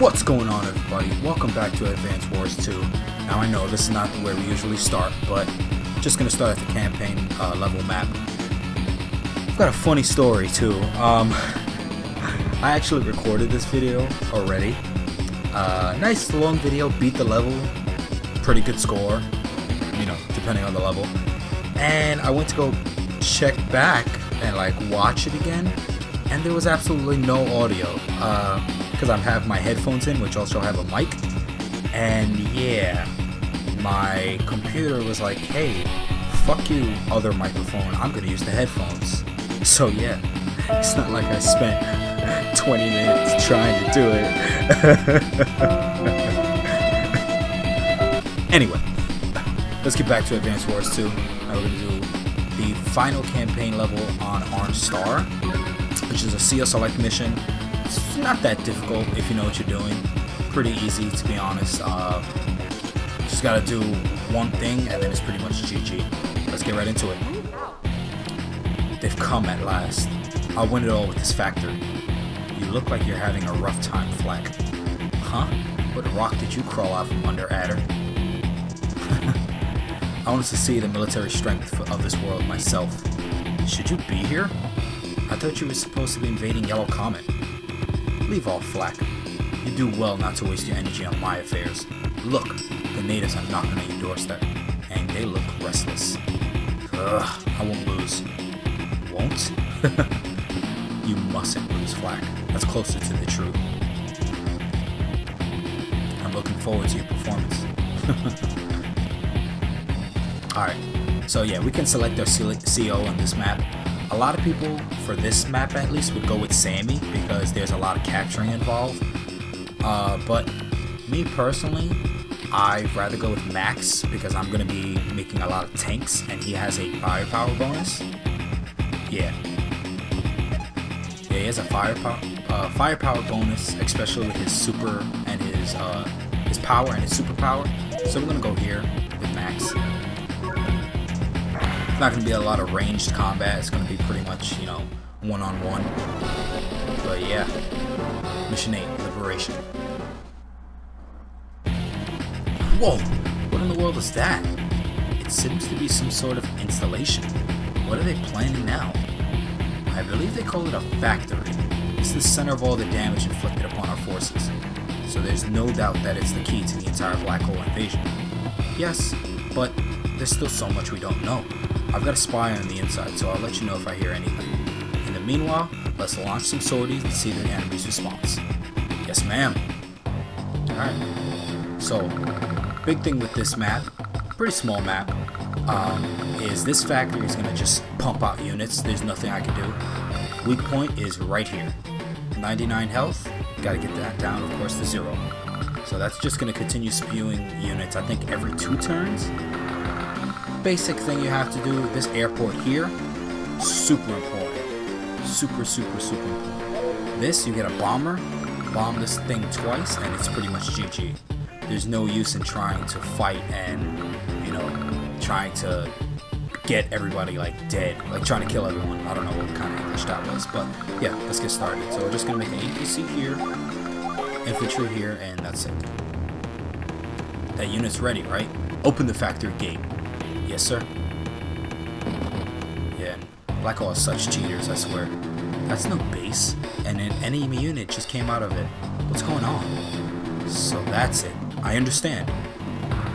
What's going on everybody? Welcome back to Advance Wars 2. Now I know this is not the way we usually start, but just gonna start at the campaign uh, level map. I've got a funny story too. Um, I actually recorded this video already. Uh, nice long video, beat the level, pretty good score, you know, depending on the level. And I went to go check back and like watch it again, and there was absolutely no audio uh, because I have my headphones in, which also have a mic. And yeah, my computer was like, "Hey, fuck you, other microphone. I'm gonna use the headphones." So yeah, it's not like I spent 20 minutes trying to do it. anyway, let's get back to Advanced Wars 2. Now we're gonna do the final campaign level on Orange Star, which is a CO select mission. It's not that difficult if you know what you're doing. Pretty easy to be honest. Uh, just gotta do one thing and then it's pretty much GG. Let's get right into it. They've come at last. I'll win it all with this factory. You look like you're having a rough time, Flak. Huh? What rock did you crawl out from under, Adder? I wanted to see the military strength of this world myself. Should you be here? I thought you were supposed to be invading Yellow Comet. Leave off, Flak. You do well not to waste your energy on my affairs. Look, the natives are knocking on your doorstep, and they look restless. Ugh, I won't lose. Won't? you mustn't lose, Flak. That's closer to the truth. I'm looking forward to your performance. Alright, so yeah, we can select our CO on this map. A lot of people, for this map at least, would go with Sami because there's a lot of capturing involved. Uh, but me personally, I'd rather go with Max because I'm going to be making a lot of tanks and he has a firepower bonus. Yeah. Yeah, he has a firepower uh, firepower bonus, especially with his super and his uh, his power and his superpower. So we're gonna go here with Max. It's not gonna be a lot of ranged combat. It's gonna be pretty much you know one on one. But yeah, mission eight, liberation. Whoa! What in the world is that? It seems to be some sort of installation. What are they planning now? I believe they call it a factory. It's the center of all the damage inflicted upon our forces. So there's no doubt that it's the key to the entire black hole invasion. Yes, but there's still so much we don't know. I've got a spy on the inside, so I'll let you know if I hear anything. In the meanwhile, let's launch some sorties and see the enemy's response. Yes, ma'am. Alright. So, big thing with this map, pretty small map, um, is this factory is going to just pump out units. There's nothing I can do. Weak point is right here. 99 health, gotta get that down, of course, to zero. So that's just going to continue spewing units, I think, every two turns. Basic thing you have to do, this airport here, super important. Super, super, super important. This, you get a bomber, bomb this thing twice, and it's pretty much GG. There's no use in trying to fight and, you know, trying to get everybody like dead, like trying to kill everyone. I don't know what kind of English that was, but yeah, let's get started. So we're just gonna make an APC here, infantry here, and that's it. That unit's ready, right? Open the factory gate. Yes, sir. Yeah, Black Hole is such cheaters, I swear. That's no base, and an enemy unit just came out of it. What's going on? So that's it. I understand.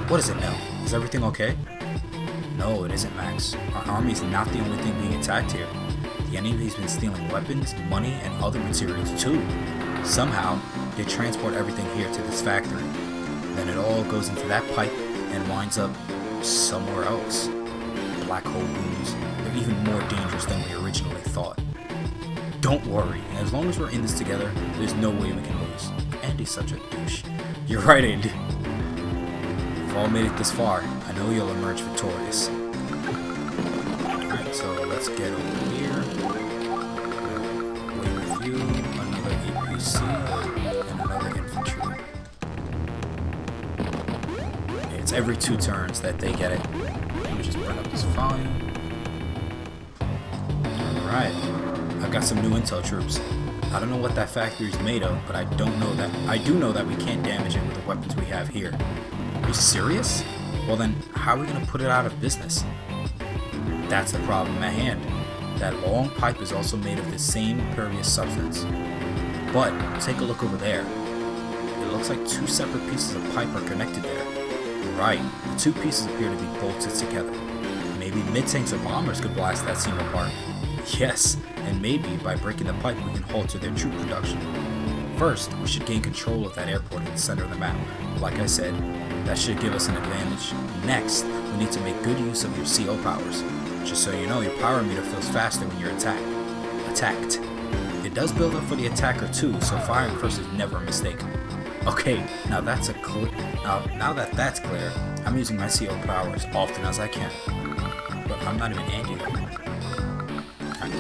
What is it now? Is everything okay? No, it isn't, Max. Our army is not the only thing being attacked here. The enemy's been stealing weapons, money, and other materials too. Somehow, they transport everything here to this factory. Then it all goes into that pipe and winds up somewhere else. Black hole booms. They're even more dangerous than we originally thought. Don't worry, as long as we're in this together, there's no way we can lose. Andy's such a douche. You're right, Andy. We've all made it this far. I know you'll emerge victorious. Alright, so let's get over here. It's every two turns that they get it. Let me just bring up this volume. Alright. I've got some new intel troops. I don't know what that factory is made of, but I don't know that. I do know that we can't damage it with the weapons we have here. Are you serious? Well then, how are we gonna put it out of business? That's the problem at hand. That long pipe is also made of the same impervious substance. But, take a look over there. It looks like two separate pieces of pipe are connected there. Right, the two pieces appear to be bolted together. Maybe mid-tanks or bombers could blast that seam apart. Yes, and maybe by breaking the pipe we can halter their troop production. First, we should gain control of that airport in the center of the map. Like I said, that should give us an advantage. Next, we need to make good use of your CO powers. Just so you know, your power meter fills faster when you're attacked. Attacked. It does build up for the attacker too, so firing first is never a mistake. Okay, now that's a clear. Now, now that that's clear, I'm using my CO power as often as I can. But I'm not even them. I'm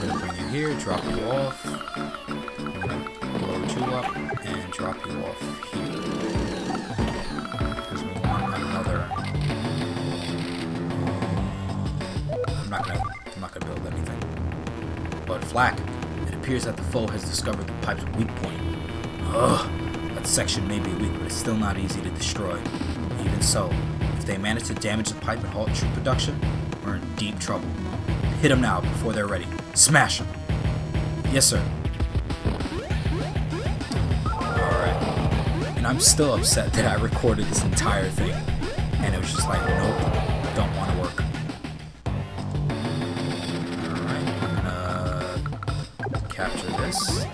gonna bring you here, drop you off. I'm gonna load you up and drop you off here. Because we want another. I'm not gonna. I'm not gonna build anything. But Flak, it appears that the foe has discovered the pipe's weak point. Ugh. That section may be weak, but it's still not easy to destroy. Even so, if they manage to damage the pipe and halt troop production, we're in deep trouble. Hit them now before they're ready. Smash them. Yes, sir. Alright. And I'm still upset that I recorded this entire thing. And it was just like, nope, don't want to work. Alright, I'm gonna capture this.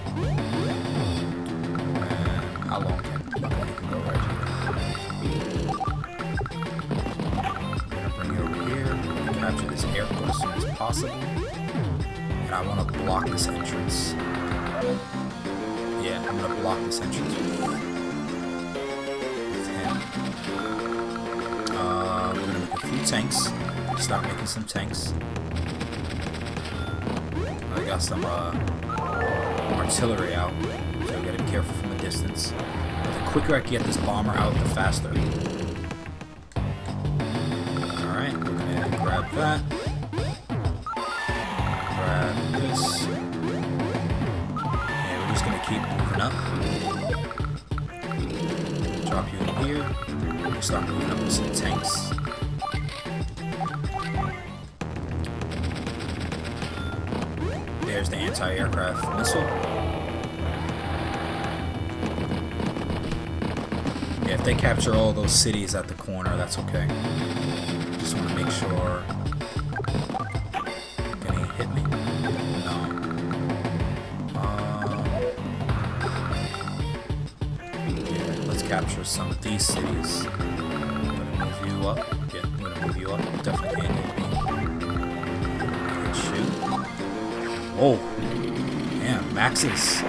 Capture this airport as soon as possible. And I want to block this entrance. Yeah, I'm gonna block this entrance with, him. Uh, we're gonna make a few tanks. Start making some tanks. I got some uh, artillery out, so we gotta be careful from a distance. But the quicker I can get this bomber out, the faster. That. Grab this. And we're just gonna keep moving up. Drop you in here. Start moving up with some tanks. There's the anti-aircraft missile. Yeah, if they capture all those cities at the corner, that's okay. Just want to make sure. Capture some of these cities. I'm gonna move you up. Yeah, I'm gonna move you up. Definitely me. Shoot. Whoa. Man, Max's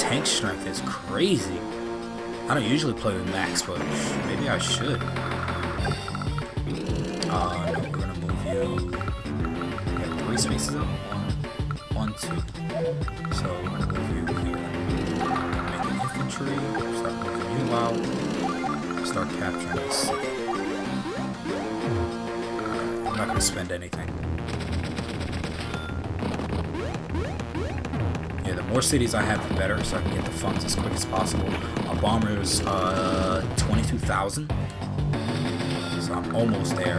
tank strength is crazy. I don't usually play with Max, but maybe I should. Uh, no, we're gonna move you. Got three spaces up. One, one, two. So we're gonna move you here. Make. Start. Start capturing this. I'm not gonna spend anything. Yeah, the more cities I have, the better, so I can get the funds as quick as possible. A bomber is uh, 22,000, so I'm almost there.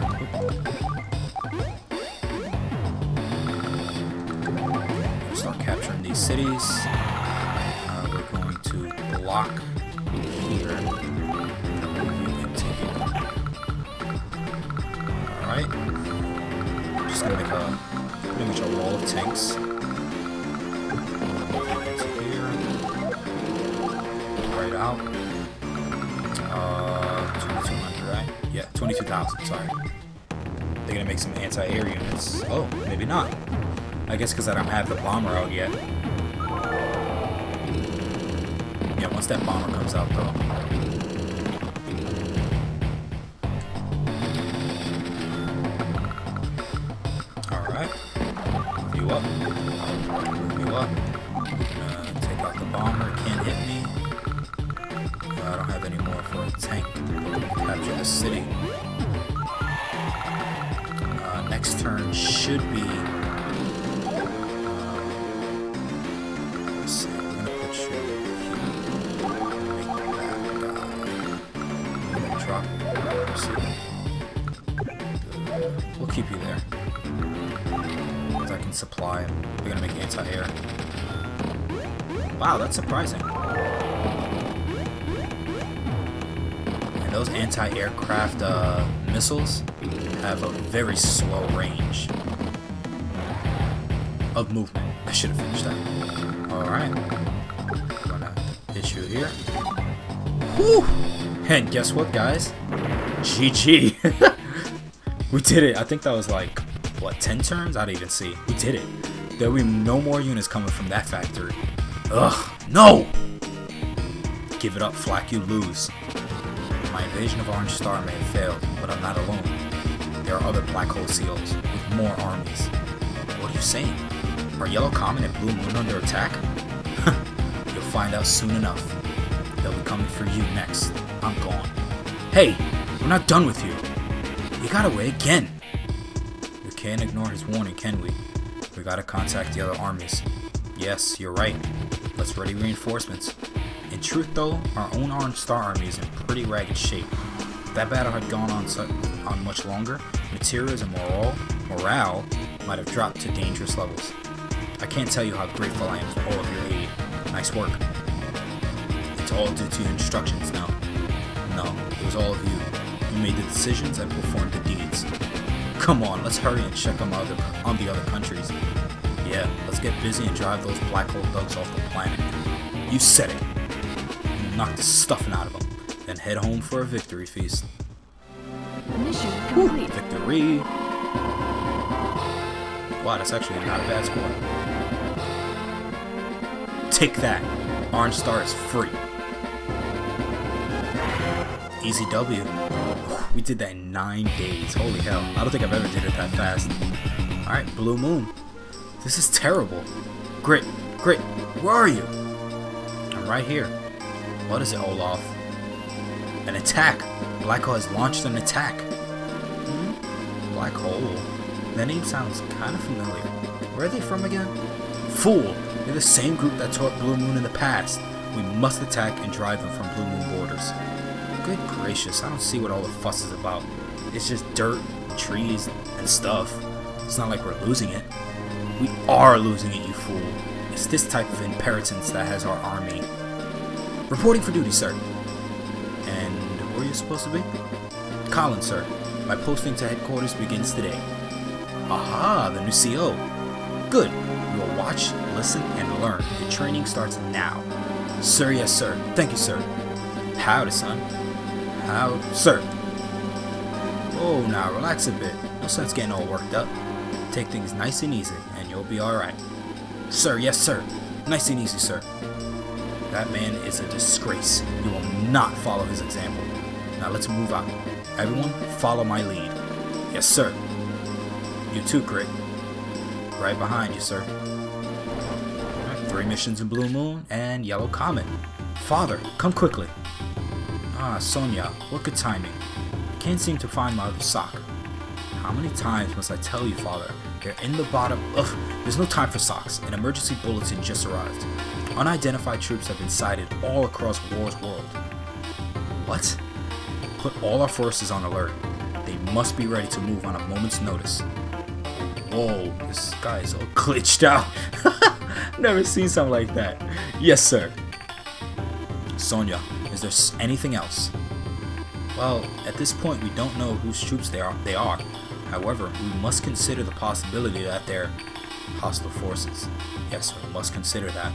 Start capturing these cities. Block here. Alright. Just gonna make a pretty much a wall of tanks. Here. Right out. Uh, 2200, right? Yeah, 22,000, sorry. They're gonna make some anti-air units. Oh, maybe not. I guess because I don't have the bomber out yet. Once that bomber comes out, though. Alright. You up. You up. Uh, take out the bomber. Can't hit me. Uh, I don't have any more for a tank. Capture the city. Uh, next turn should be. We'll keep you there. Because I can supply them. They're gonna make anti-air. Wow, that's surprising. And those anti-aircraft uh, missiles have a very slow range of movement. I should have finished that. Alright. Gonna you here. Whew! And guess what, guys? GG! we did it. I think that was like, what, 10 turns? I didn't even see. We did it. There'll be no more units coming from that factory. Ugh, no! Give it up, Flak, you lose. My invasion of Orange Star may have failed, but I'm not alone. There are other Black Hole COs with more armies. What are you saying? Are Yellow Comet and Blue Moon under attack? You'll find out soon enough. They'll be coming for you next. I'm gone. Hey, we're not done with you. You got away again. We can't ignore his warning, can we? We gotta contact the other armies. Yes, you're right. Let's ready reinforcements. In truth, though, our own Orange Star army is in pretty ragged shape. If that battle had gone on, on much longer, materials and morale, morale might have dropped to dangerous levels. I can't tell you how grateful I am for all of your aid. Nice work. It's all due to your instructions now. No, it was all of you. Made the decisions and performed the deeds. Come on, let's hurry and check on, other, on the other countries. Yeah, let's get busy and drive those black hole thugs off the planet. You said it. Knock the stuffing out of them, then head home for a victory feast. Mission complete. Victory! Wow, that's actually not a bad score. Take that. Orange Star is free. Easy W. We did that in nine days. Holy hell. I don't think I've ever did it that fast. Alright, Blue Moon. This is terrible. Grit, Grit, where are you? I'm right here. What is it, Olaf? An attack. Black Hole has launched an attack. Hmm? Black Hole? That name sounds kind of familiar. Where are they from again? Fool! They're the same group that taught Blue Moon in the past. We must attack and drive them from Blue Moon borders. Good gracious, I don't see what all the fuss is about. It's just dirt, trees, and stuff. It's not like we're losing it. We are losing it, you fool. It's this type of imperitance that has our army. Reporting for duty, sir. And where are you supposed to be? Colin, sir. My posting to headquarters begins today. Aha, the new CO. Good. You will watch, listen, and learn. The training starts now. Sir, yes, sir. Thank you, sir. Howdy, son. How, sir. Oh, now relax a bit. No sense getting all worked up. Take things nice and easy, and you'll be alright. Sir, yes, sir. Nice and easy, sir. That man is a disgrace. You will not follow his example. Now let's move on. Everyone, follow my lead. Yes, sir. You too, Grit. Right behind you, sir. Three missions in Blue Moon and Yellow Comet. Father, come quickly. Ah, Sonja, what good timing. Can't seem to find my other sock. How many times must I tell you, Father? They're in the bottom. Ugh, there's no time for socks. An emergency bulletin just arrived. Unidentified troops have been sighted all across Wars World. What? Put all our forces on alert. They must be ready to move on a moment's notice. Whoa, this guy is all glitched out. Never seen something like that. Yes, sir. Sonja, is there anything else? Well, at this point, we don't know whose troops they are. They are. However, we must consider the possibility that they're hostile forces. Yes, we must consider that.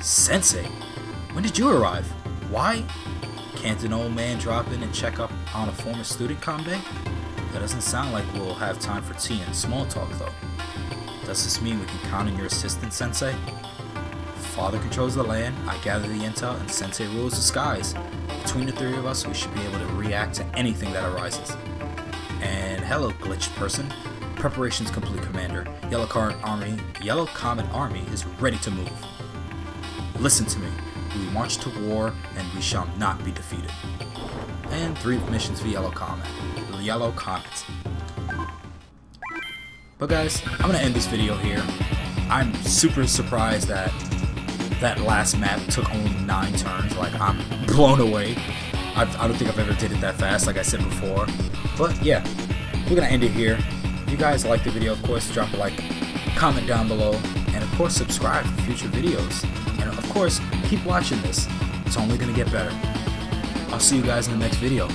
Sensei, when did you arrive? Why? Can't an old man drop in and check up on a former student, Kanbei? That doesn't sound like we'll have time for tea and small talk, though. Does this mean we can count on your assistance, Sensei? Father controls the land, I gather the intel, and Sensei rules the skies. Between the three of us, we should be able to react to anything that arises. And hello, glitched person. Preparations complete, Commander. Yellow Comet Army, Yellow Comet Army is ready to move. Listen to me. We march to war, and we shall not be defeated. And three missions for Yellow Comet. Yellow Comet. But guys, I'm gonna end this video here. I'm super surprised that that last map took only nine turns. Like I'm blown away. I've, I don't think I've ever did it that fast, like I said before. But yeah, we're gonna end it here. If you guys like the video, of course, drop a like, comment down below, and of course, subscribe for future videos. And of course, keep watching this. It's only gonna get better. I'll see you guys in the next video.